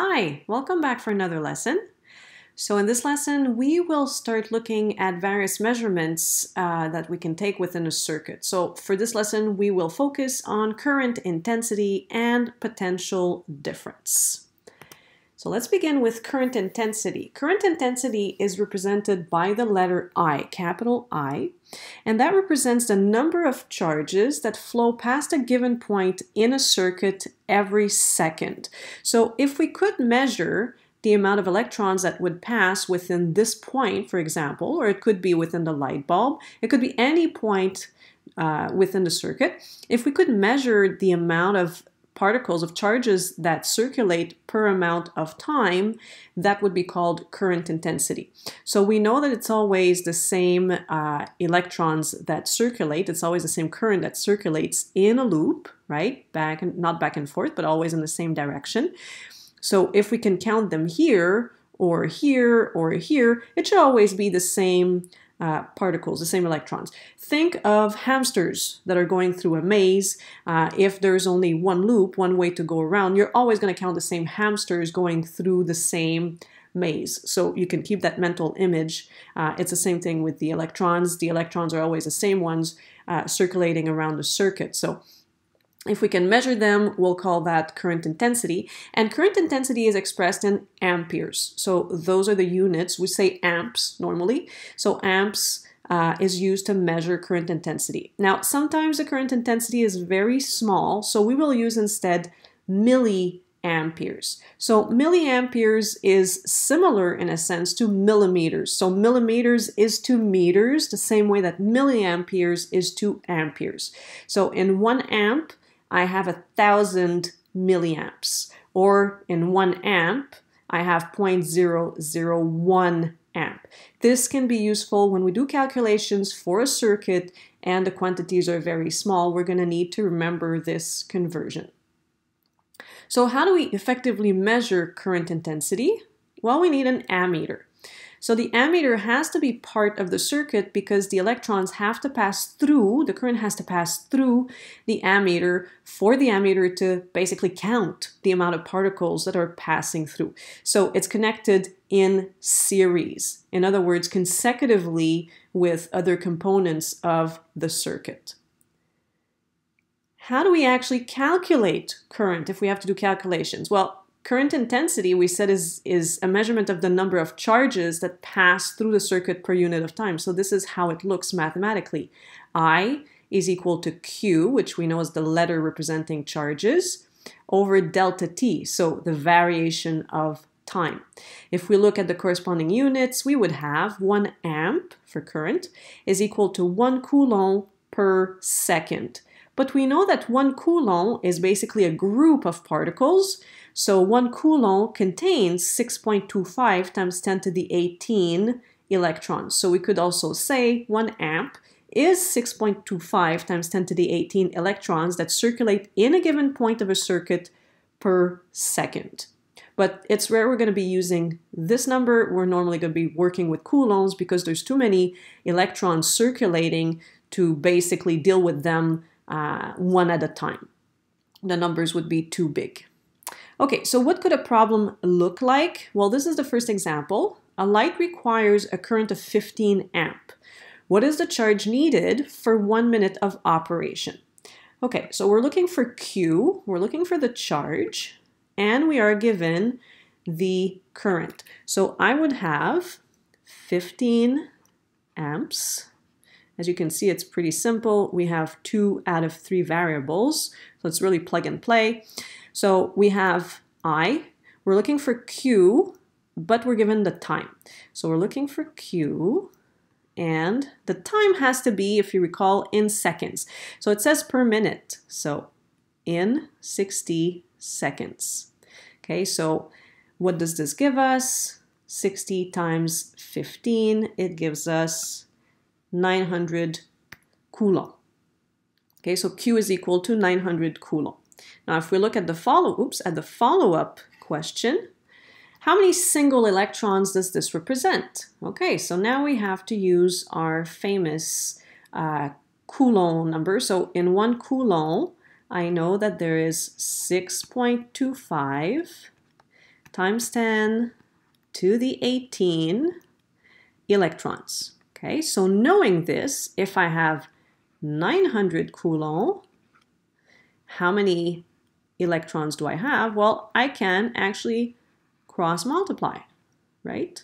Hi, welcome back for another lesson. So in this lesson, we will start looking at various measurements uh, that we can take within a circuit. So for this lesson, we will focus on current intensity and potential difference. So let's begin with current intensity. Current intensity is represented by the letter I, capital I, and that represents the number of charges that flow past a given point in a circuit every second. So if we could measure the amount of electrons that would pass within this point, for example, or it could be within the light bulb, it could be any point uh, within the circuit. If we could measure the amount of particles of charges that circulate per amount of time, that would be called current intensity. So we know that it's always the same uh, electrons that circulate, it's always the same current that circulates in a loop, right? Back and not back and forth, but always in the same direction. So if we can count them here, or here, or here, it should always be the same uh, particles, the same electrons. Think of hamsters that are going through a maze. Uh, if there's only one loop, one way to go around, you're always going to count the same hamsters going through the same maze. So you can keep that mental image. Uh, it's the same thing with the electrons. The electrons are always the same ones uh, circulating around the circuit. So if we can measure them, we'll call that current intensity. And current intensity is expressed in amperes. So those are the units. We say amps normally. So amps uh, is used to measure current intensity. Now, sometimes the current intensity is very small, so we will use instead milliamperes. So milliamperes is similar in a sense to millimeters. So millimeters is to meters, the same way that milliamperes is to amperes. So in one amp, I have a thousand milliamps, or in one amp, I have 0.001 amp. This can be useful when we do calculations for a circuit and the quantities are very small. We're going to need to remember this conversion. So how do we effectively measure current intensity? Well, we need an ammeter. So the ammeter has to be part of the circuit because the electrons have to pass through, the current has to pass through the ammeter for the ammeter to basically count the amount of particles that are passing through. So it's connected in series. In other words, consecutively with other components of the circuit. How do we actually calculate current if we have to do calculations? Well, Current intensity, we said, is, is a measurement of the number of charges that pass through the circuit per unit of time. So this is how it looks mathematically. I is equal to Q, which we know is the letter representing charges, over delta T, so the variation of time. If we look at the corresponding units, we would have 1 amp for current is equal to 1 coulomb per second. But we know that 1 coulomb is basically a group of particles, so one coulomb contains 6.25 times 10 to the 18 electrons. So we could also say one amp is 6.25 times 10 to the 18 electrons that circulate in a given point of a circuit per second. But it's rare we're going to be using this number. We're normally going to be working with coulombs because there's too many electrons circulating to basically deal with them uh, one at a time. The numbers would be too big. Okay, so what could a problem look like? Well, this is the first example. A light requires a current of 15 amp. What is the charge needed for one minute of operation? Okay, so we're looking for Q, we're looking for the charge, and we are given the current. So I would have 15 amps. As you can see, it's pretty simple. We have two out of three variables, so it's really plug and play. So we have I, we're looking for Q, but we're given the time. So we're looking for Q, and the time has to be, if you recall, in seconds. So it says per minute, so in 60 seconds. Okay, so what does this give us? 60 times 15, it gives us 900 coulomb. Okay, so Q is equal to 900 coulomb. Now, if we look at the follow, oops, at the follow-up question, how many single electrons does this represent? Okay, so now we have to use our famous uh, Coulomb number. So in one Coulomb, I know that there is 6.25 times 10 to the 18 electrons. Okay, so knowing this, if I have 900 Coulomb, how many electrons do I have? Well, I can actually cross multiply, right?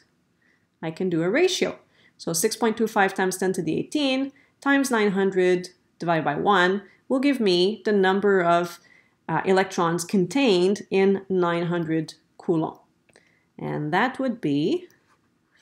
I can do a ratio. So 6.25 times 10 to the 18 times 900 divided by 1 will give me the number of uh, electrons contained in 900 Coulomb. And that would be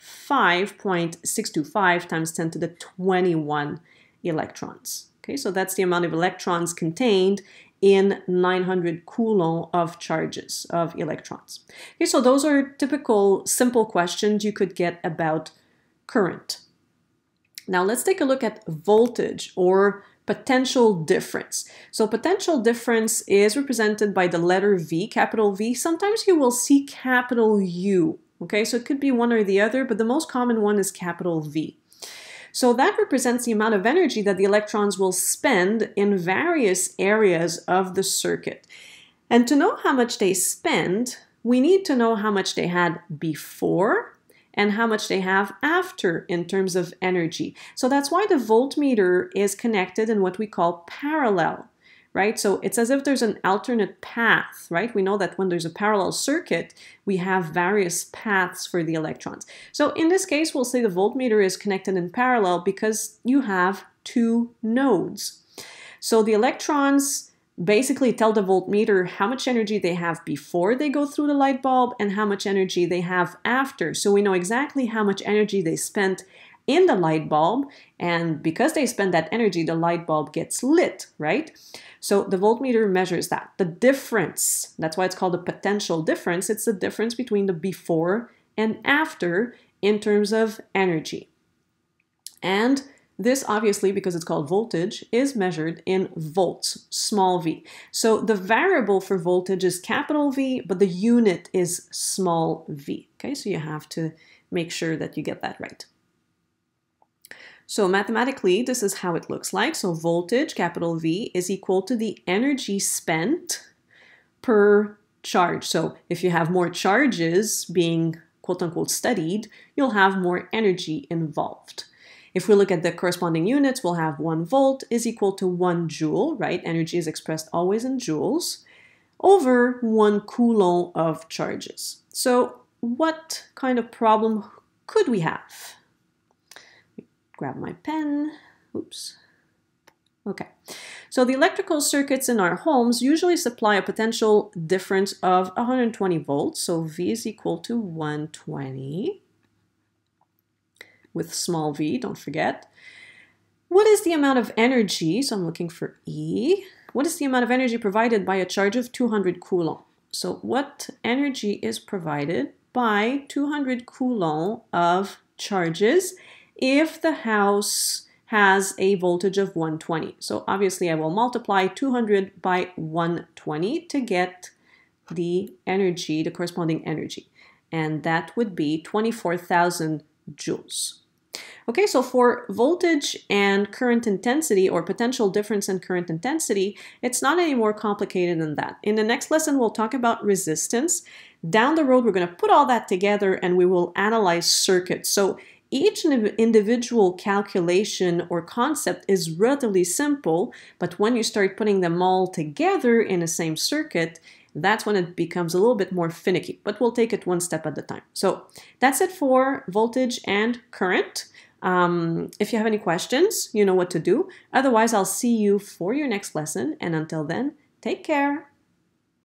5.625 times 10 to the 21 electrons. Okay, so that's the amount of electrons contained in 900 Coulomb of charges of electrons. Okay, so those are typical simple questions you could get about current. Now let's take a look at voltage or potential difference. So potential difference is represented by the letter V, capital V. Sometimes you will see capital U. Okay, so it could be one or the other, but the most common one is capital V. So that represents the amount of energy that the electrons will spend in various areas of the circuit. And to know how much they spend, we need to know how much they had before and how much they have after in terms of energy. So that's why the voltmeter is connected in what we call parallel, right? So it's as if there's an alternate path, right? We know that when there's a parallel circuit, we have various paths for the electrons. So in this case, we'll say the voltmeter is connected in parallel because you have two nodes. So the electrons basically tell the voltmeter how much energy they have before they go through the light bulb and how much energy they have after. So we know exactly how much energy they spent in the light bulb and because they spend that energy the light bulb gets lit right so the voltmeter measures that the difference that's why it's called a potential difference it's the difference between the before and after in terms of energy and this obviously, because it's called voltage, is measured in volts, small v. So the variable for voltage is capital V, but the unit is small v. Okay, so you have to make sure that you get that right. So mathematically, this is how it looks like. So voltage, capital V, is equal to the energy spent per charge. So if you have more charges being quote unquote studied, you'll have more energy involved. If we look at the corresponding units, we'll have 1 volt is equal to 1 joule, right? Energy is expressed always in joules, over 1 coulomb of charges. So what kind of problem could we have? Grab my pen. Oops. Okay. So the electrical circuits in our homes usually supply a potential difference of 120 volts. So V is equal to 120 with small v, don't forget. What is the amount of energy? So I'm looking for E. What is the amount of energy provided by a charge of 200 Coulomb? So what energy is provided by 200 Coulomb of charges if the house has a voltage of 120? So obviously I will multiply 200 by 120 to get the energy, the corresponding energy. And that would be 24,000 joules. Okay, so for voltage and current intensity or potential difference in current intensity, it's not any more complicated than that. In the next lesson, we'll talk about resistance. Down the road, we're going to put all that together and we will analyze circuits. So each individual calculation or concept is relatively simple, but when you start putting them all together in the same circuit, that's when it becomes a little bit more finicky, but we'll take it one step at a time. So that's it for voltage and current. Um, if you have any questions, you know what to do. Otherwise, I'll see you for your next lesson. And until then, take care.